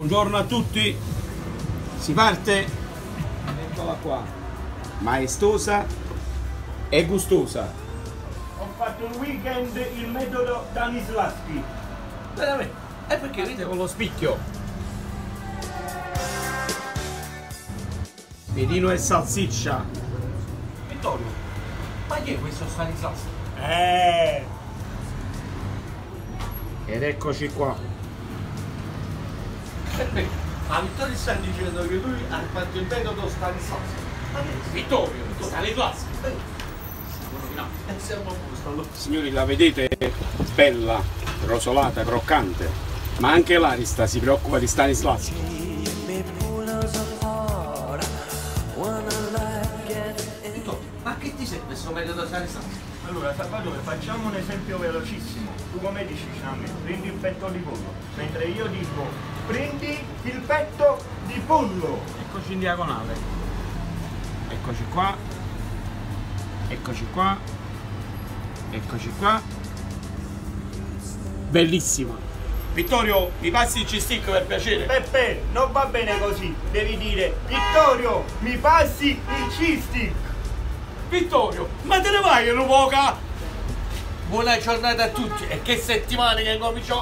Buongiorno a tutti, si parte, eccola qua, maestosa e gustosa. Ho fatto un weekend il metodo Stanislavski. Veramente, e perché ride con lo spicchio? Piedino e salsiccia. Vittorio, ma chi è questo Stanislavski? Eh, Ed eccoci qua. Vittorio sta dicendo che lui ha fatto il metodo Stanislavski. Vittorio, Stanislavski. Eh. Signori, la vedete bella, rosolata, croccante, ma anche l'Arista si preoccupa di Stanislavski. Vittorio, ma che ti serve questo metodo Stanislavski? allora Salvatore facciamo un esempio velocissimo. Tu come dici Ciammi? Prendi il petto di pollo. Mentre io dico prendi il petto di pollo. Eccoci in diagonale. Eccoci qua. Eccoci qua. Eccoci qua. Bellissima. Vittorio, mi passi il C-stick per piacere? Peppe, non va bene così. Devi dire Vittorio, mi passi il cisti. Vittorio, ma te ne vai che lo poca? Buona giornata a tutti e che settimana che recognize